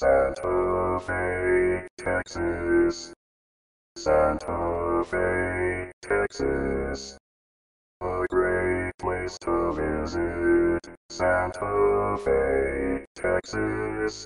Santa Fe, Texas. Santa Fe, Texas. A great place to visit. Santa Fe, Texas.